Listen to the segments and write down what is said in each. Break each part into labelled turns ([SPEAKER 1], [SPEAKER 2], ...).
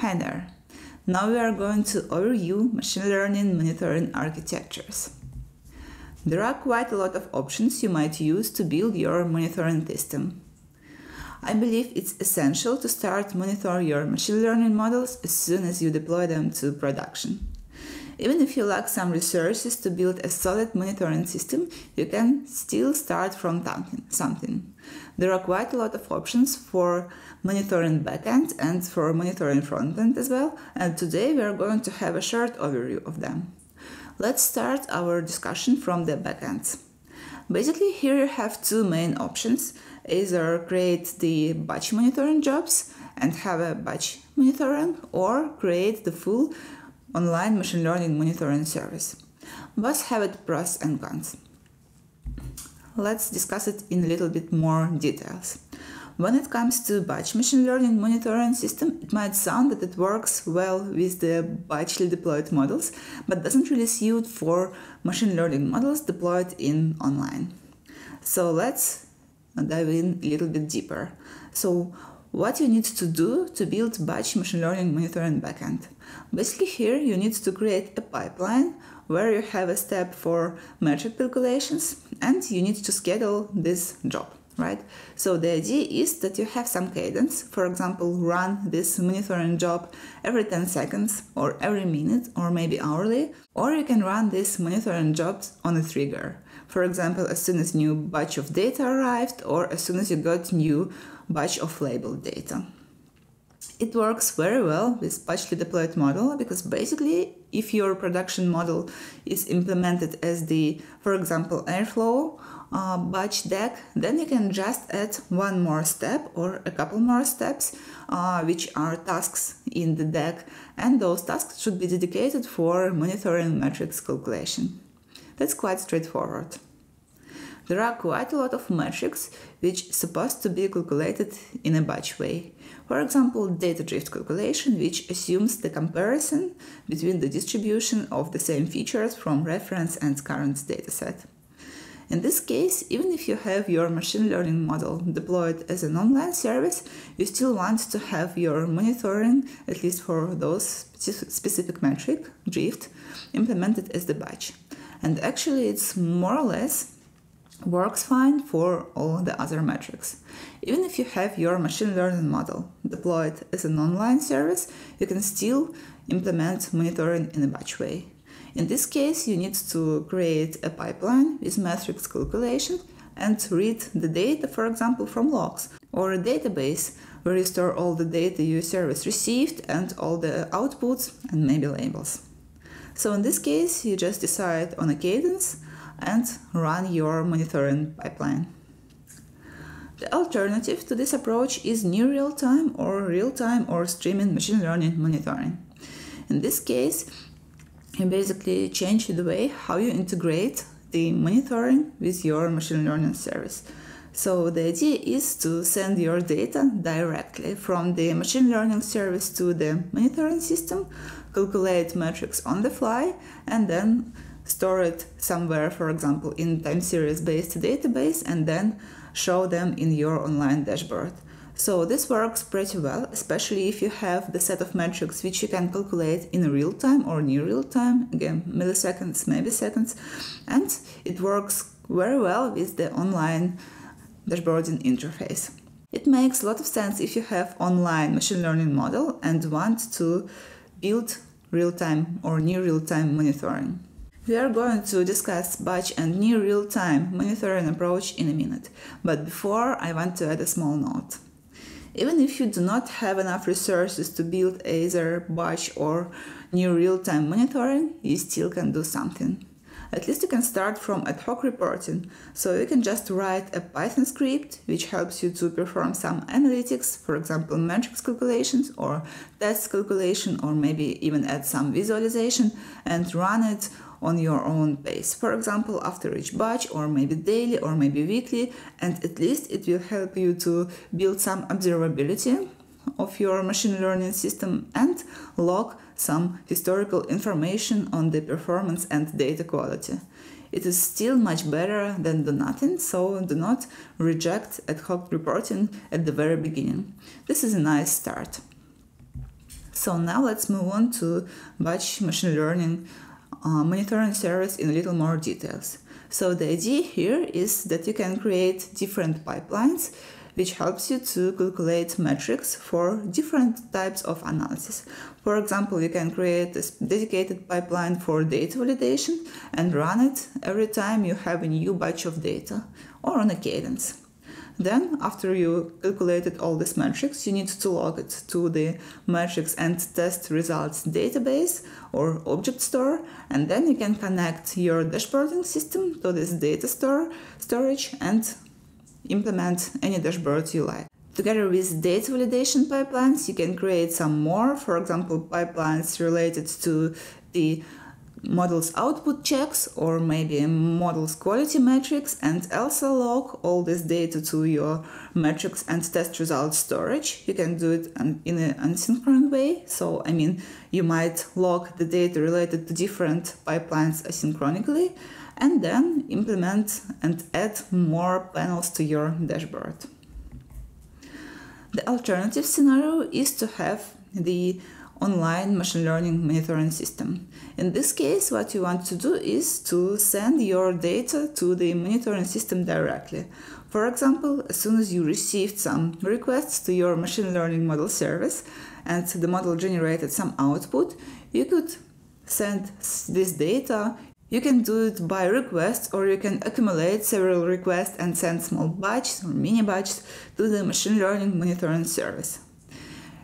[SPEAKER 1] Hi there. Now we are going to overview machine learning monitoring architectures. There are quite a lot of options you might use to build your monitoring system. I believe it's essential to start monitor your machine learning models as soon as you deploy them to production. Even if you lack some resources to build a solid monitoring system, you can still start from something. There are quite a lot of options for monitoring backend and for monitoring frontend as well, and today we are going to have a short overview of them. Let's start our discussion from the backend. Basically, here you have two main options. Either create the batch monitoring jobs and have a batch monitoring, or create the full online machine learning monitoring service. Both have its pros and cons. Let's discuss it in a little bit more details. When it comes to batch machine learning monitoring system, it might sound that it works well with the batchly deployed models, but doesn't really suit for machine learning models deployed in online. So let's dive in a little bit deeper. So what you need to do to build batch machine learning monitoring backend. Basically here you need to create a pipeline where you have a step for metric calculations and you need to schedule this job right? So the idea is that you have some cadence, for example, run this monitoring job every 10 seconds or every minute or maybe hourly, or you can run this monitoring jobs on a trigger. For example, as soon as new batch of data arrived or as soon as you got new batch of labeled data. It works very well with batchly deployed model because basically if your production model is implemented as the, for example, Airflow uh, batch DAG then you can just add one more step or a couple more steps, uh, which are tasks in the DAG and those tasks should be dedicated for monitoring metrics calculation. That's quite straightforward. There are quite a lot of metrics which supposed to be calculated in a batch way. For example, data drift calculation, which assumes the comparison between the distribution of the same features from reference and current dataset. In this case, even if you have your machine learning model deployed as an online service, you still want to have your monitoring, at least for those specific metric, drift, implemented as the batch. And actually, it's more or less works fine for all the other metrics. Even if you have your machine learning model deployed as an online service, you can still implement monitoring in a batch way. In this case, you need to create a pipeline with metrics calculation and read the data, for example, from logs, or a database where you store all the data your service received and all the outputs and maybe labels. So in this case, you just decide on a cadence and run your monitoring pipeline. The alternative to this approach is near real time or real time or streaming machine learning monitoring. In this case, you basically change the way how you integrate the monitoring with your machine learning service. So the idea is to send your data directly from the machine learning service to the monitoring system, calculate metrics on the fly, and then store it somewhere, for example, in time series based database, and then show them in your online dashboard. So this works pretty well, especially if you have the set of metrics which you can calculate in real time or near real time, again, milliseconds, maybe seconds, and it works very well with the online dashboarding interface. It makes a lot of sense if you have online machine learning model and want to build real-time or near real-time monitoring. We are going to discuss batch and near real-time monitoring approach in a minute, but before I want to add a small note. Even if you do not have enough resources to build either batch or near real-time monitoring, you still can do something. At least you can start from ad hoc reporting, so you can just write a Python script which helps you to perform some analytics, for example metrics calculations or test calculation or maybe even add some visualization and run it on your own pace. For example, after each batch, or maybe daily, or maybe weekly, and at least it will help you to build some observability of your machine learning system and log some historical information on the performance and data quality. It is still much better than do nothing, so do not reject ad hoc reporting at the very beginning. This is a nice start. So now let's move on to batch machine learning uh, monitoring service in a little more details. So the idea here is that you can create different pipelines which helps you to calculate metrics for different types of analysis. For example, you can create a dedicated pipeline for data validation and run it every time you have a new batch of data or on a cadence. Then, after you calculated all these metrics, you need to log it to the metrics and test results database or object store, and then you can connect your dashboarding system to this data store storage and implement any dashboard you like. Together with data validation pipelines, you can create some more, for example, pipelines related to the model's output checks or maybe model's quality metrics and also log all this data to your metrics and test result storage. You can do it in an asynchronous way. So, I mean, you might log the data related to different pipelines asynchronously and then implement and add more panels to your dashboard. The alternative scenario is to have the online machine learning monitoring system. In this case, what you want to do is to send your data to the monitoring system directly. For example, as soon as you received some requests to your machine learning model service and the model generated some output, you could send this data. You can do it by request or you can accumulate several requests and send small batches or mini batches to the machine learning monitoring service.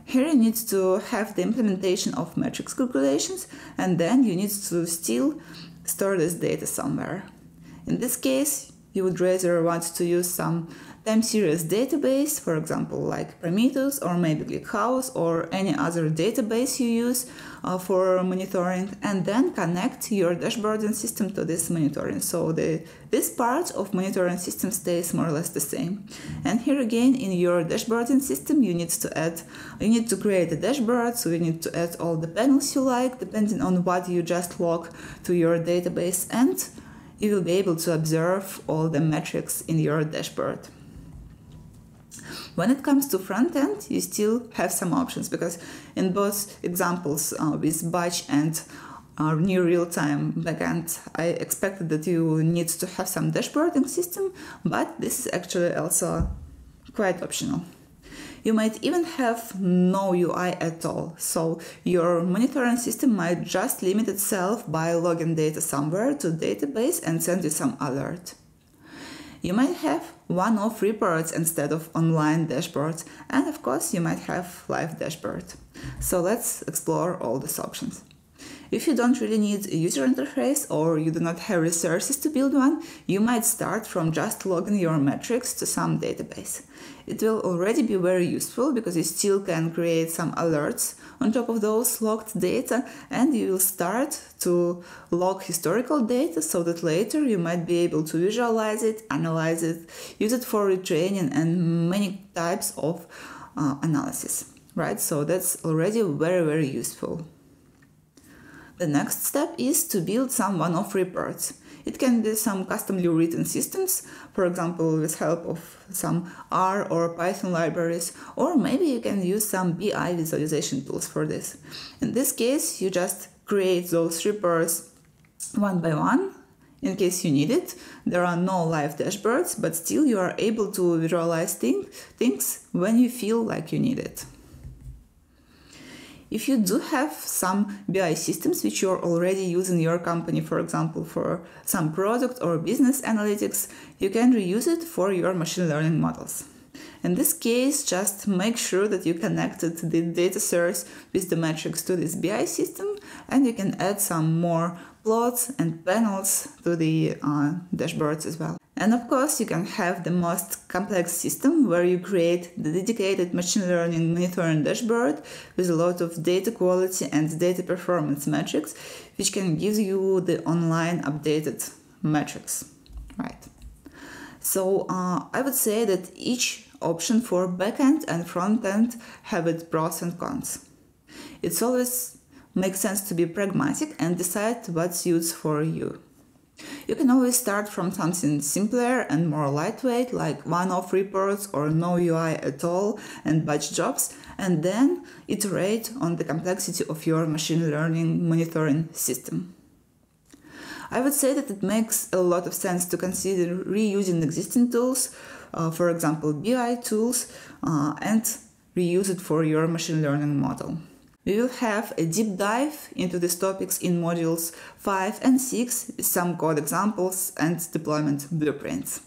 [SPEAKER 1] Here you need to have the implementation of metrics calculations and then you need to still store this data somewhere. In this case, you would rather want to use some time series database, for example, like Prometheus or maybe ClickHouse or any other database you use uh, for monitoring, and then connect your dashboarding system to this monitoring. So the this part of monitoring system stays more or less the same. And here again, in your dashboarding system, you need to add, you need to create a dashboard, so you need to add all the panels you like, depending on what you just log to your database, and you will be able to observe all the metrics in your dashboard. When it comes to front end, you still have some options because in both examples uh, with batch and our new real-time backend, I expected that you need to have some dashboarding system, but this is actually also quite optional. You might even have no UI at all, so your monitoring system might just limit itself by logging data somewhere to database and send you some alert. You might have one-off reports instead of online dashboards, and of course you might have live dashboard. So let's explore all these options. If you don't really need a user interface or you do not have resources to build one, you might start from just logging your metrics to some database. It will already be very useful because you still can create some alerts on top of those logged data and you will start to log historical data so that later you might be able to visualize it, analyze it, use it for retraining and many types of uh, analysis, right? So that's already very, very useful. The next step is to build some one-off reports. It can be some customly written systems, for example, with help of some R or Python libraries, or maybe you can use some BI visualization tools for this. In this case, you just create those reports one by one in case you need it. There are no live dashboards, but still you are able to visualize thing, things when you feel like you need it. If you do have some BI systems which you're already using in your company, for example, for some product or business analytics, you can reuse it for your machine learning models. In this case, just make sure that you connected the data source with the metrics to this BI system and you can add some more plots and panels to the uh, dashboards as well. And of course, you can have the most complex system where you create the dedicated machine learning monitoring dashboard with a lot of data quality and data performance metrics, which can give you the online updated metrics, right? So uh, I would say that each option for backend and frontend have its pros and cons. It's always makes sense to be pragmatic and decide what suits for you. You can always start from something simpler and more lightweight, like one off reports or no UI at all and batch jobs, and then iterate on the complexity of your machine learning monitoring system. I would say that it makes a lot of sense to consider reusing existing tools, uh, for example, BI tools, uh, and reuse it for your machine learning model. We will have a deep dive into these topics in modules 5 and 6 with some code examples and deployment blueprints.